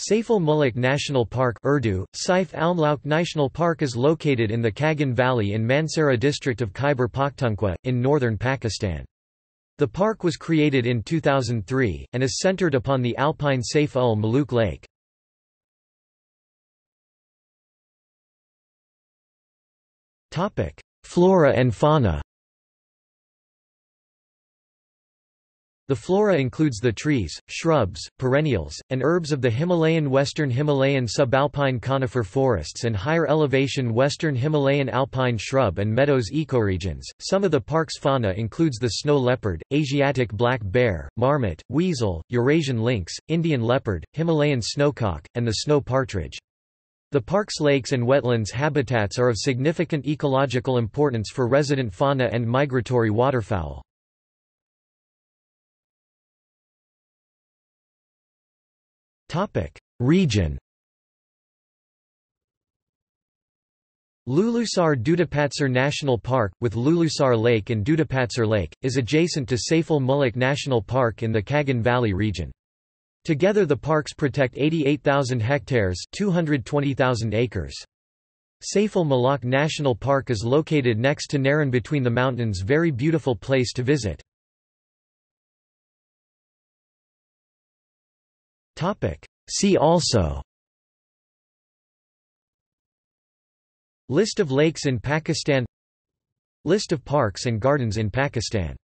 Saif ul Muluk National Park Urdu, Saif al National Park is located in the Kaghan Valley in Mansehra district of Khyber Pakhtunkhwa, in northern Pakistan. The park was created in 2003, and is centered upon the alpine Saif ul Muluk Lake. Flora and fauna The flora includes the trees, shrubs, perennials, and herbs of the Himalayan western Himalayan subalpine conifer forests and higher elevation western Himalayan alpine shrub and meadows ecoregions. Some of the park's fauna includes the snow leopard, Asiatic black bear, marmot, weasel, Eurasian lynx, Indian leopard, Himalayan snowcock, and the snow partridge. The park's lakes and wetlands habitats are of significant ecological importance for resident fauna and migratory waterfowl. Topic: Region. Lulusar Dudipatsar National Park, with Lulusar Lake and Dudipatsar Lake, is adjacent to Saif ul Muluk National Park in the Kaghan Valley region. Together the parks protect 88,000 hectares 220,000 acres. Saif ul Muluk National Park is located next to Naran between the mountains very beautiful place to visit. See also. List of lakes in Pakistan. List of parks and gardens in Pakistan